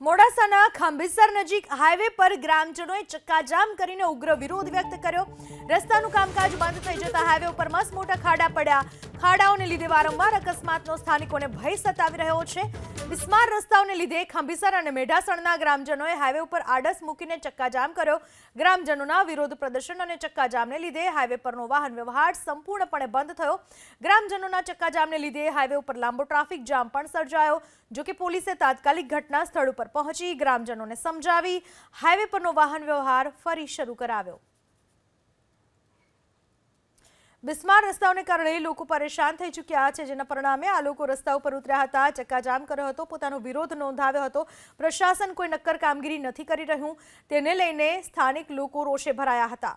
મોડાસાના ખાંભીસર નજીક હાઈવે પર ગ્રામજનોએ ચક્કાજામ કરીને ઉગ્ર વિરોધ વ્યક્ત કર્યો. રસ્તાનું કામકાજ બંધ થઈ જતા હાઈવે ઉપર મસ્ત મોટા ખાડા પડ્યા. ખાડાઓને લીધે વારંવાર અકસ્માતનો સ્થાનિકોને ભય સતાવી રહ્યો છે. બિસ્માર રસ્તાઓને લીધે ખાંભીસર અને મેઢાસણના ગ્રામજનોએ હાઈવે ઉપર આડસ મૂકીને ચક્કાજામ કર્યો. ગ્રામજનોના વિરોધ પ્રદર્શન અને ચક્કાજામને લીધે હાઈવે પરનો વાહન વ્યવહાર સંપૂર્ણપણે બંધ થયો. ગ્રામજનોના ચક્કાજામને લીધે હાઈવે ઉપર લાંબો ટ્રાફિક જામ પણ સર્જાયો. જો કે પોલીસે તાત્કાલિક ઘટના સ્થળ ઉપર પહોંચી ગ્રામજનોને સમજાવી હાઈવે પરનો વાહન વ્યવહાર ફરી શરૂ કરાવ્યો. બિસ્માર રસ્તાઓને કારણે લોકો પરેશાન થઈ ચૂક્યા છે, જેના પરિણામે આ લોકો રસ્તા ઉપર ઉતર્યા હતા, ચક્કાજામ કર્યો હતો, પોતાનો વિરોધ નોંધાવ્યો હતો. પ્રશાસન કોઈ નક્કર કામગીરી નથી કરી રહ્યું. તેને લઈને સ્થાનિક લોકો રોષે ભરાયા હતા.